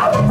Oh!